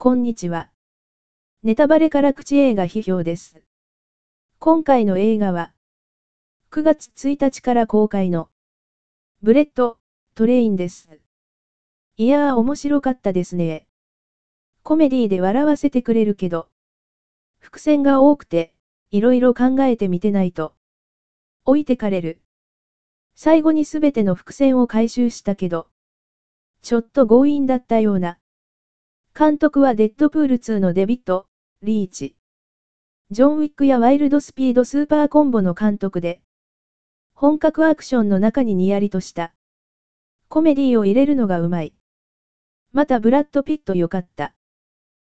こんにちは。ネタバレ辛口映画批評です。今回の映画は、9月1日から公開の、ブレット、トレインです。いやー面白かったですね。コメディで笑わせてくれるけど、伏線が多くて、いろいろ考えてみてないと、置いてかれる。最後にすべての伏線を回収したけど、ちょっと強引だったような。監督はデッドプール2のデビッド・リーチ。ジョン・ウィックやワイルドスピードスーパーコンボの監督で、本格アクションの中ににやりとした。コメディーを入れるのがうまい。またブラッド・ピットよかった。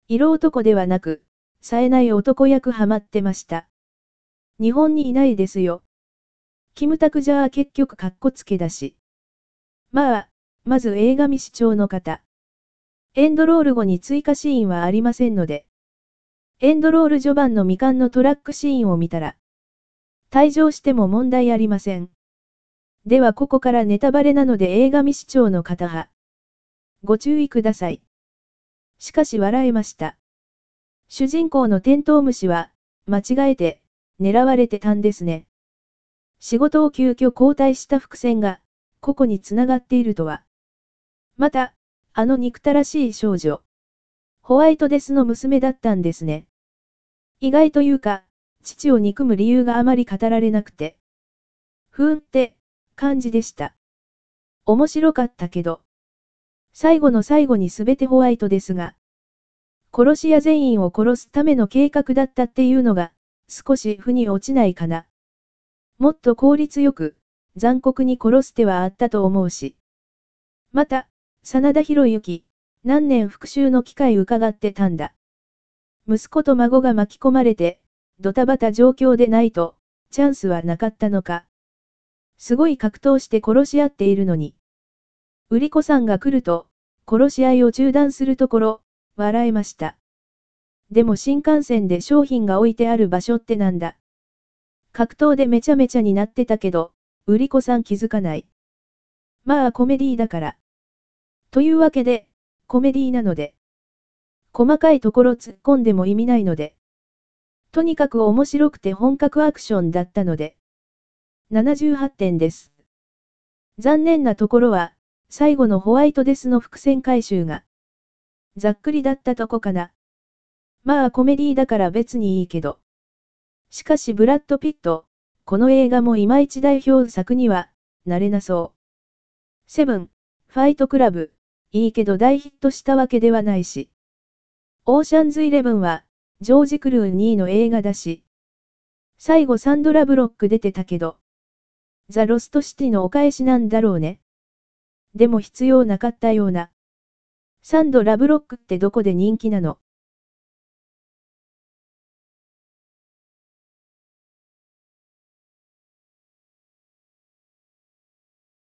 色男ではなく、冴えない男役ハマってました。日本にいないですよ。キムタクじゃあ結局カッコつけだし。まあ、まず映画未視聴の方。エンドロール後に追加シーンはありませんので、エンドロール序盤の未完のトラックシーンを見たら、退場しても問題ありません。ではここからネタバレなので映画未視聴の方は、ご注意ください。しかし笑えました。主人公のテントウムシは、間違えて、狙われてたんですね。仕事を急遽交代した伏線が、ここに繋がっているとは。また、あの憎たらしい少女。ホワイトデスの娘だったんですね。意外というか、父を憎む理由があまり語られなくて。ふーんって、感じでした。面白かったけど。最後の最後にすべてホワイトですが、殺し屋全員を殺すための計画だったっていうのが、少し腑に落ちないかな。もっと効率よく、残酷に殺す手はあったと思うし。また、真田広之、何年復讐の機会伺ってたんだ。息子と孫が巻き込まれて、ドタバタ状況でないと、チャンスはなかったのか。すごい格闘して殺し合っているのに。売り子さんが来ると、殺し合いを中断するところ、笑えました。でも新幹線で商品が置いてある場所ってなんだ。格闘でめちゃめちゃになってたけど、売り子さん気づかない。まあコメディだから。というわけで、コメディーなので、細かいところ突っ込んでも意味ないので、とにかく面白くて本格アクションだったので、78点です。残念なところは、最後のホワイトデスの伏線回収が、ざっくりだったとこかな。まあコメディだから別にいいけど。しかしブラッド・ピット、この映画もいまいち代表作には、なれなそう。セブン、ファイトクラブ、いいけど大ヒットしたわけではないし。オーシャンズイレブンは、ジョージ・クルー2位の映画だし。最後サンドラ・ブロック出てたけど。ザ・ロストシティのお返しなんだろうね。でも必要なかったような。サンドラ・ブロックってどこで人気なの？